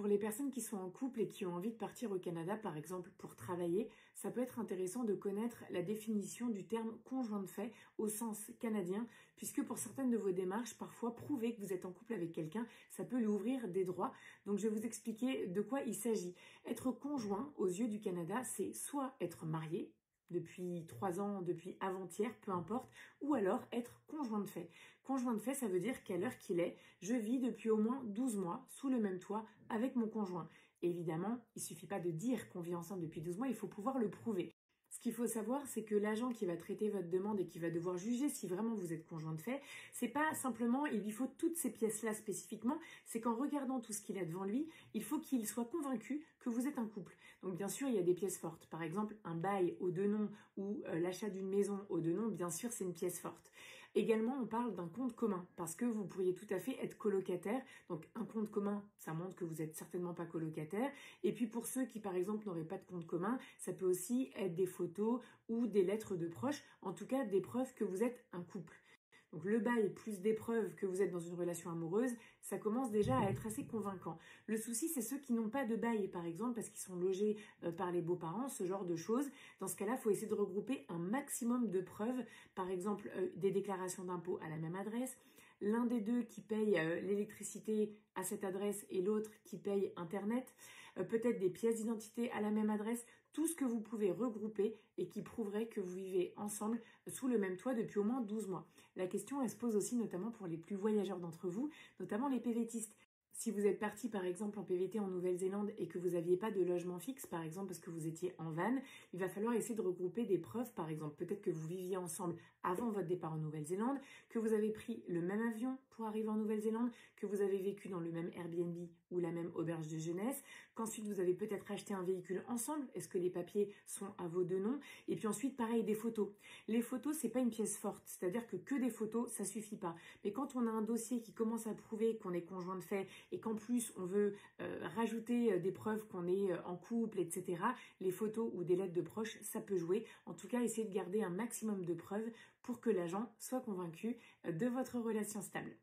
Pour les personnes qui sont en couple et qui ont envie de partir au Canada, par exemple, pour travailler, ça peut être intéressant de connaître la définition du terme conjoint de fait au sens canadien, puisque pour certaines de vos démarches, parfois prouver que vous êtes en couple avec quelqu'un, ça peut lui ouvrir des droits. Donc je vais vous expliquer de quoi il s'agit. Être conjoint aux yeux du Canada, c'est soit être marié, depuis trois ans, depuis avant-hier, peu importe, ou alors être conjoint de fait. Conjoint de fait, ça veut dire qu'à l'heure qu'il est, je vis depuis au moins 12 mois sous le même toit avec mon conjoint. Évidemment, il suffit pas de dire qu'on vit ensemble depuis 12 mois, il faut pouvoir le prouver. Ce qu'il faut savoir, c'est que l'agent qui va traiter votre demande et qui va devoir juger si vraiment vous êtes conjoint de fait, c'est pas simplement il lui faut toutes ces pièces-là spécifiquement, c'est qu'en regardant tout ce qu'il a devant lui, il faut qu'il soit convaincu que vous êtes un couple. Donc bien sûr, il y a des pièces fortes. Par exemple, un bail aux deux noms ou euh, l'achat d'une maison aux deux noms, bien sûr, c'est une pièce forte. Également, on parle d'un compte commun parce que vous pourriez tout à fait être colocataire. Donc, un compte commun, ça montre que vous n'êtes certainement pas colocataire. Et puis, pour ceux qui, par exemple, n'auraient pas de compte commun, ça peut aussi être des photos ou des lettres de proches. En tout cas, des preuves que vous êtes un couple. Donc le bail plus des preuves que vous êtes dans une relation amoureuse, ça commence déjà à être assez convaincant. Le souci, c'est ceux qui n'ont pas de bail, par exemple, parce qu'ils sont logés euh, par les beaux-parents, ce genre de choses. Dans ce cas-là, il faut essayer de regrouper un maximum de preuves, par exemple euh, des déclarations d'impôts à la même adresse, l'un des deux qui paye euh, l'électricité à cette adresse et l'autre qui paye Internet, peut-être des pièces d'identité à la même adresse, tout ce que vous pouvez regrouper et qui prouverait que vous vivez ensemble sous le même toit depuis au moins 12 mois. La question, elle se pose aussi notamment pour les plus voyageurs d'entre vous, notamment les PVTistes. Si vous êtes parti par exemple en PVT en Nouvelle-Zélande et que vous n'aviez pas de logement fixe, par exemple parce que vous étiez en van, il va falloir essayer de regrouper des preuves, par exemple peut-être que vous viviez ensemble avant votre départ en Nouvelle-Zélande, que vous avez pris le même avion pour arriver en Nouvelle-Zélande, que vous avez vécu dans le même Airbnb ou la même auberge de jeunesse, qu'ensuite vous avez peut-être acheté un véhicule ensemble, est-ce que les papiers sont à vos deux noms, et puis ensuite pareil des photos. Les photos c'est pas une pièce forte, c'est-à-dire que que des photos ça suffit pas. Mais quand on a un dossier qui commence à prouver qu'on est conjoint de fait et qu'en plus on veut euh, rajouter euh, des preuves qu'on est euh, en couple, etc., les photos ou des lettres de proches, ça peut jouer. En tout cas, essayez de garder un maximum de preuves pour que l'agent soit convaincu de votre relation stable.